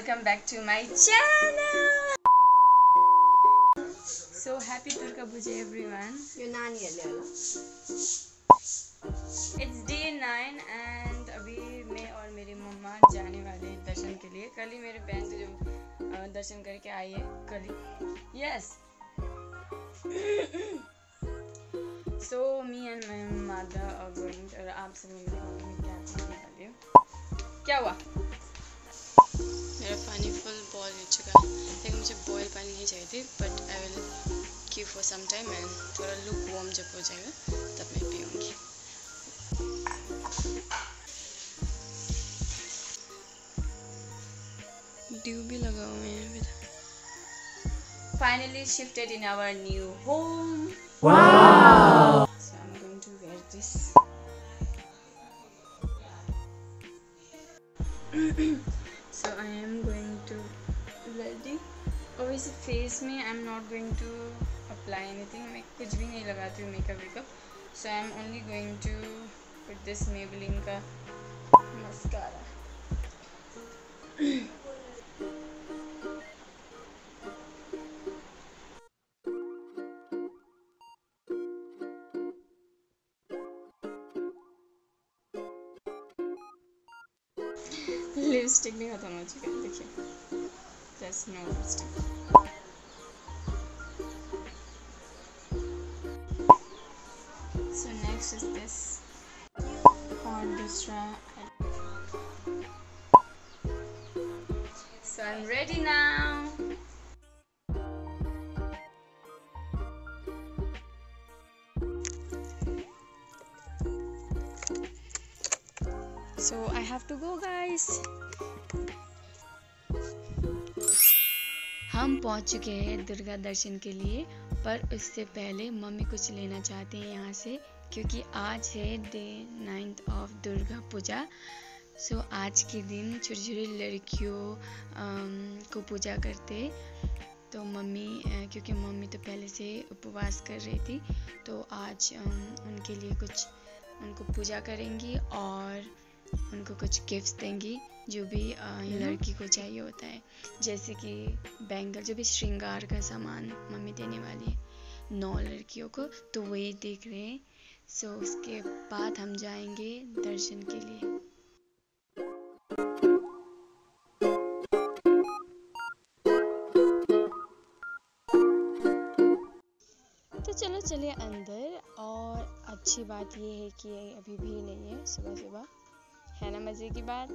welcome back to my channel. So happy Durga Puja everyone. It's day 9 and अभी मैं और मेरी मम्मा जाने वाले हैं दर्शन के लिए। कल ही मेरे बहन जो दर्शन करके आई है कल ही। Yes so me and my mother और आप मेरी मम्मी वाली क्या हुआ? मेरा पानी फुल बॉयल हो चुका है लेकिन मुझे बॉयल पानी नहीं चाहिए थी but I will keep for some time and थोड़ा लुक वार्म जब हो जाएगा तब मैं पीऊँगी ड्यू भी लगा हुए हैं अभी तक finally shifted in our new home. Wow! So I'm going to wear this. so I am going to ready. Obviously face में I'm not going to apply anything. मैं कुछ भी नहीं लगाती हूँ makeup wake up. So I'm only going to put this Maybelline का mascara. भी खत्म हो चुका है देखिए just no lipstick so next is this और दूसरा so I am ready now So I have to go guys. हम पहुँच चुके हैं दुर्गा दर्शन के लिए, पर उससे पहले मम्मी कुछ लेना चाहते हैं यहाँ से, क्योंकि आज है day ninth of Durga Puja. So आज के दिन छोटी छोटी लड़कियों को पूजा करते। तो मम्मी क्योंकि मम्मी तो पहले से उपवास कर रही थी तो आज उनके लिए कुछ, उनको पूजा करेंगी और उनको कुछ गिफ्ट्स देंगी। जो भी लड़की को चाहिए होता है जैसे कि बैंगल जो भी श्रृंगार का सामान मम्मी देने वाली है नौ लड़कियों को तो वही देख रहे हैं। सो उसके बाद हम जाएँगे दर्शन के लिए। तो चलो चलिए अंदर और अच्छी बात ये है कि अभी भी नहीं है सुबह सुबह है ना मज़े की बात?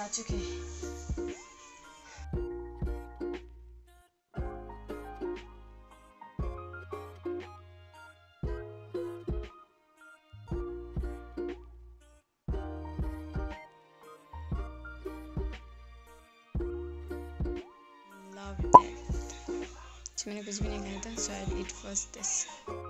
Yeah, it's okay. Love it. Chimene kuch bhi nahi so I'll first this.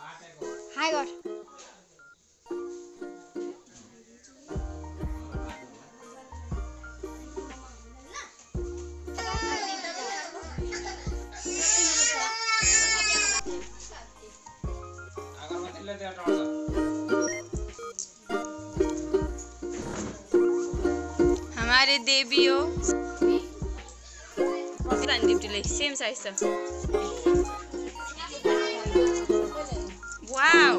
हाई गर हमारे देवी हो सेम साइज़ छ Wow.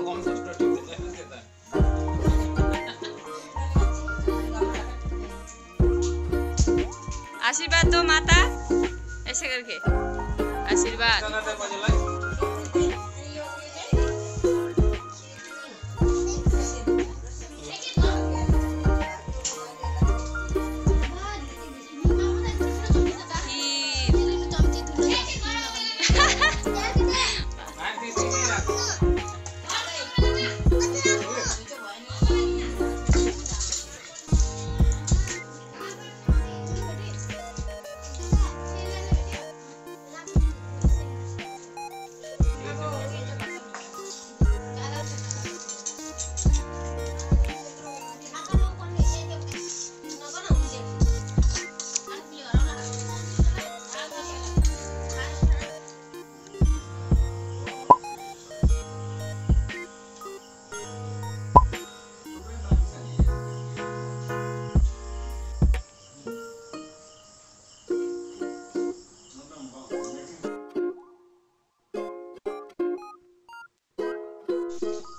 আশীর্বাদ তো মাতা এসে আশীর্বাদ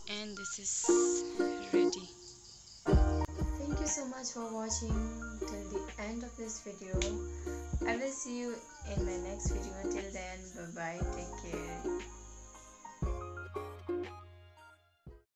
and this is ready Thank you so much for watching till the end of this video. I will see you in my next video. Until then, bye bye. Take care.